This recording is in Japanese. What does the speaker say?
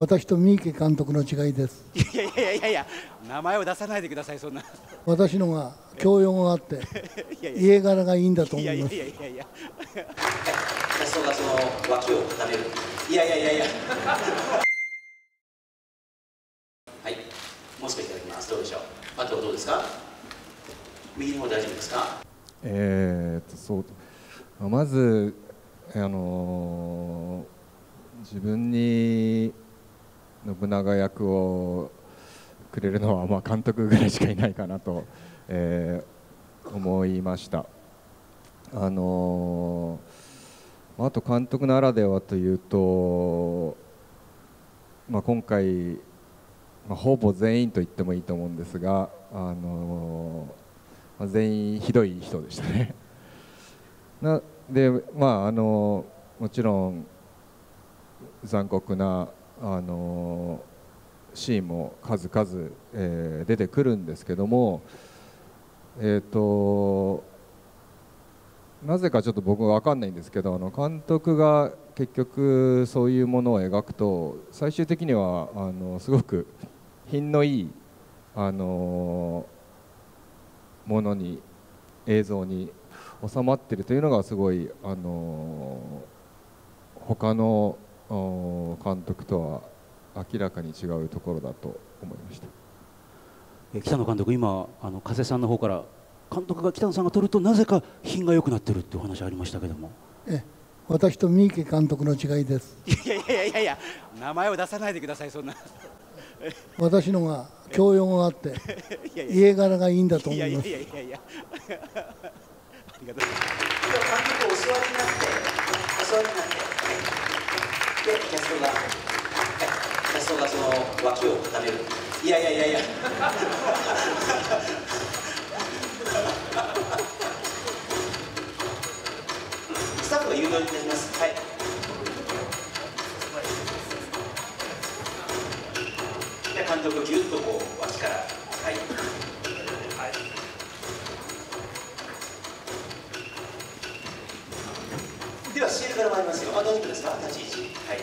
私と三池監督の違いです。いやいやいやいや名前を出さないでくださいそんな。私のが教養があって、いやいや。家柄がいいんだといやいや思います。いやいやいやキャストがその脇を固める。いやいやいやいや。はい。もう少しいただきます。どうでしょう。あとはどうですか？右の方大丈夫ですか？えー、とそう。まあまず、あのー自分に信長役をくれるのは、まあ、監督ぐらいしかいないかなと、えー思いました。あのーああと監督ならではというと、まあ、今回、まあ、ほぼ全員と言ってもいいと思うんですが、あのーまあ、全員ひどい人でしたね。なでまああのもちろん残酷なあのシーンも数々、えー出てくるんですけども、えー、となぜかちょっと僕分かんないんですけどあの監督が結局そういうものを描くと最終的にはあのすごく品のいいあのものに映像に収まっているというのがすごいあの他の監督とは明らかに違うところだと思いました。北野監督今あの加瀬さんの方から監督が北野さんが取るとなぜか品が良くなってるってお話ありましたけどもえ私と三池監督の違いです。いやいやいやいや名前を出さないでくださいそんな私のが教養があって、家柄がいいんだと思います。いやいやいやありがとうでは監督お脇を固める。いやいやいやいや。スタッフが誘導いたします。はい。で監督ぎゅっとこう脇から。では CM から参りますよ。あどうですか？立ち位置はい。